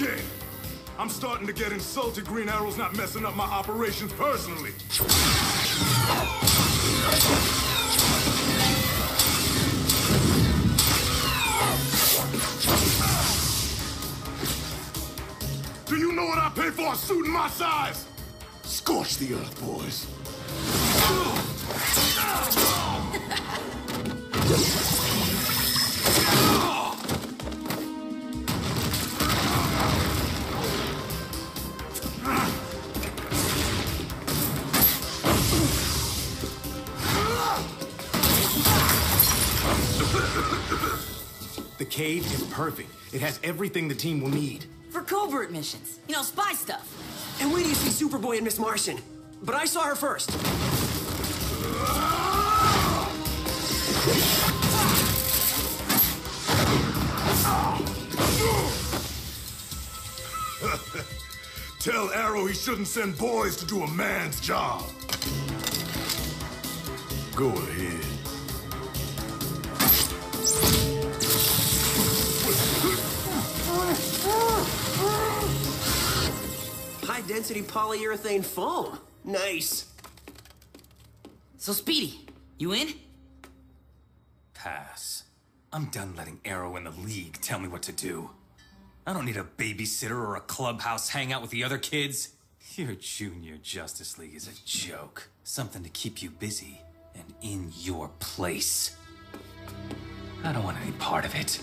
game. I'm starting to get insulted Green Arrow's not messing up my operations personally. Do you know what I pay for a suit in my size? Scorch the earth, boys. The cave is perfect. It has everything the team will need. For covert missions. You know, spy stuff. And wait till you see Superboy and Miss Martian. But I saw her first. Tell Arrow he shouldn't send boys to do a man's job. Go ahead. High density polyurethane foam. Nice. So, Speedy, you in? Pass. I'm done letting Arrow in the league tell me what to do. I don't need a babysitter or a clubhouse hangout with the other kids. Your junior Justice League is a joke. Something to keep you busy and in your place. I don't want any part of it.